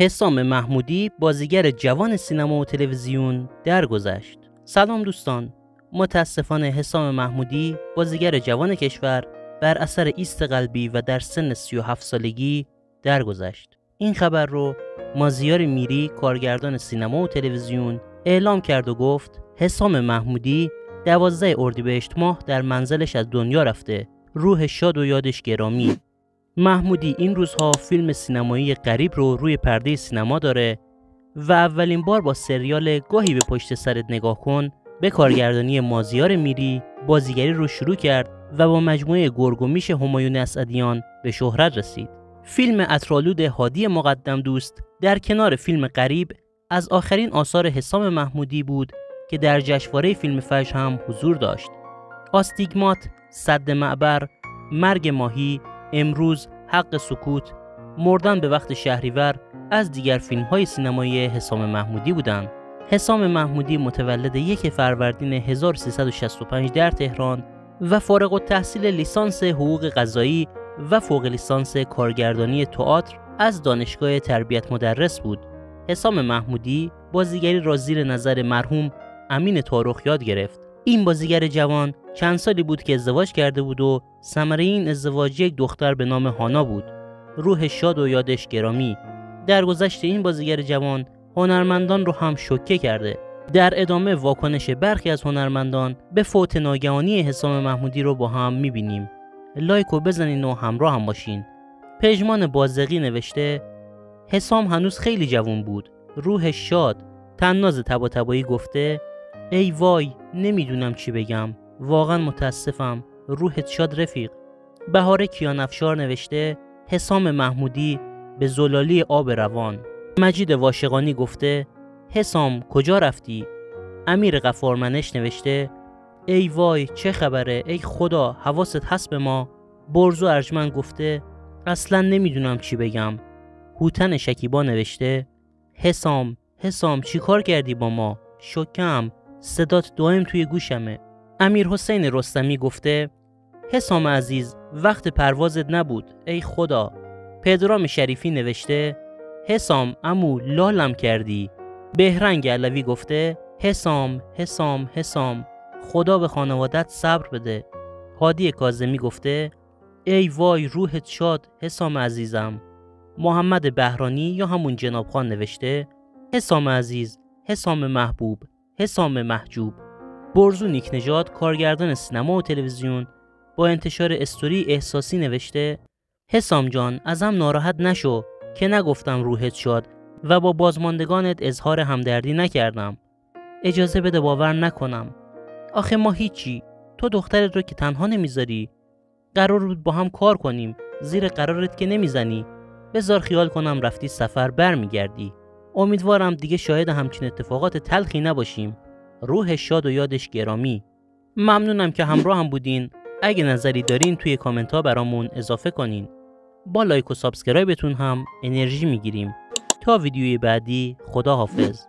حسام محمودی بازیگر جوان سینما و تلویزیون درگذشت. سلام دوستان. متاسفانه حسام محمودی بازیگر جوان کشور بر اثر ایست قلبی و در سن 37 سالگی درگذشت. این خبر رو مازیار میری کارگردان سینما و تلویزیون اعلام کرد و گفت حسام محمودی دوازده اردیبهشت ماه در منزلش از دنیا رفته روح شاد و یادش گرامی محمودی این روزها فیلم سینمایی غریب رو روی پرده سینما داره و اولین بار با سریال گاهی به پشت سرت نگاه کن به کارگردانی مازیار میری بازیگری رو شروع کرد و با مجموعه گرگومیش همایون اسعدیان به شهرت رسید. فیلم اطرالود هادی مقدم دوست در کنار فیلم غریب از آخرین آثار حسام محمودی بود که در جشنواره فیلم فجر هم حضور داشت. آستیگمات، صد معبر، مرگ ماهی، امروز حق سکوت، مردن به وقت شهریور از دیگر فیلم های سینمایی حسام محمودی بودند. حسام محمودی متولد یک فروردین 1365 در تهران و فارغ التحصیل لیسانس حقوق قضایی و فوق لیسانس کارگردانی تئاتر از دانشگاه تربیت مدرس بود. حسام محمودی بازیگری را زیر نظر مرحوم امین تارخ یاد گرفت. این بازیگر جوان چند سالی بود که ازدواج کرده بود و ثمره این ازدواج یک دختر به نام هانا بود. روح شاد و یادش گرامی. در گذشت این بازیگر جوان هنرمندان رو هم شوکه کرده. در ادامه واکنش برخی از هنرمندان به فوت ناگهانی حسام محمودی رو با هم می‌بینیم. لایک و بزنین و همراه هم باشین. پژمان بازقی نوشته حسام هنوز خیلی جوان بود. روح شاد تناز تبا تبایی گفته ای وای نمی‌دونم چی بگم. واقعا متاسفم. روحت شاد رفیق. بهار کیانفشار نوشته حسام محمودی به زلالی آب روان. مجید واشقانی گفته حسام کجا رفتی؟ امیر قفارمنش نوشته ای وای چه خبره؟ ای خدا حواست هست به ما؟ برزو ارجمن گفته اصلا نمی‌دونم چی بگم. هوتن شکیبا نوشته حسام حسام چی کار کردی با ما؟ شکم. صدات دائم توی گوشمه. امیر حسین رستمی گفته حسام عزیز وقت پروازت نبود ای خدا. پدرام شریفی نوشته حسام امو لالم کردی. بهرنگ علوی گفته حسام حسام حسام. خدا به خانوادت صبر بده. هادی کازمی گفته ای وای روحت شاد حسام عزیزم. محمد بهرانی یا همون جناب خان نوشته حسام عزیز حسام محبوب. حسام محجوب. برزو نجات کارگردان سینما و تلویزیون با انتشار استوری احساسی نوشته حسام جان ازم ناراحت نشو که نگفتم روحت شاد و با بازماندگانت اظهار همدردی نکردم. اجازه بده باور نکنم. آخه ما هیچی. تو دخترت رو که تنها نمی‌ذاری. قرار بود با هم کار کنیم. زیر قرارت که نمی‌زنی. بذار خیال کنم رفتی سفر برمیگردی. امیدوارم دیگه شاهد همچین اتفاقات تلخی نباشیم. روح شاد و یادش گرامی. ممنونم که همراه هم بودین. اگه نظری دارین توی کامنت ها برامون اضافه کنین. با لایک و subscribe تون هم انرژی می‌گیریم. تا ویدیوی بعدی خدا حافظ